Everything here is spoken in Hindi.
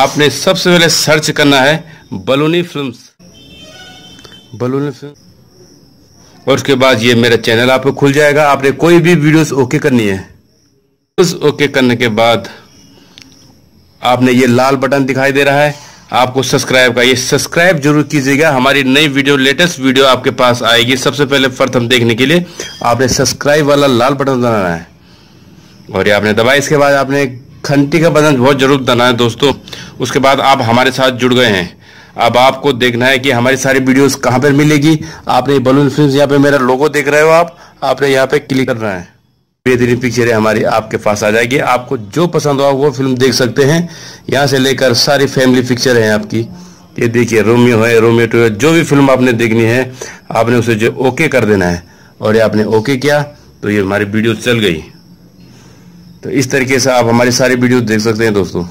आपने सबसे पहले सर्च करना है बलूनी फिल्म्स। बलूनी फ़िल्म। और उसके बाद ये मेरा चैनल आपको खुल जाएगा। आपने कोई भी वीडियोस ओके करनी है। ओके करने के बाद आपने ये लाल बटन दिखाई दे रहा है। आपको सब्सक्राइब का ये सब्सक्राइब ज़रूर कीजिएगा। हमारी नई वीडियो, लेटेस्ट वीडियो आपके पास आएगी। सबसे पहले प्रथम देखने के लिए आपने सब्सक्राइब वाला लाल बटन दबाना है। और ये आपने दबाया, इसके बाद आपने घंटी का बटन बहुत ज़रूर दबाना है दोस्तों। उसके बाद आप हमारे साथ जुड़ गए हैं। अब आपको देखना है कि हमारी सारी वीडियोस कहाँ पर मिलेगी। आपने बलून फ़िल्म यहाँ पे मेरा लोगो देख रहे हो आप। आपने यहाँ पे क्लिक करना है। बेहतरीन पिक्चरें हमारी आपके पास आ जाएगी। आपको जो पसंद हो वो फ़िल्म देख सकते हैं। यहाँ से लेकर सारी फैमिली पिक्चर हैं आपकी। ये देखिए, रोमियो है, रोमियो टू है। जो भी फ़िल्म आपने देखनी है, आपने उसे जो ओके कर देना है। और ये आपने ओके किया तो ये हमारी वीडियो चल गई। तो इस तरीके से आप हमारी सारी वीडियो देख सकते हैं दोस्तों।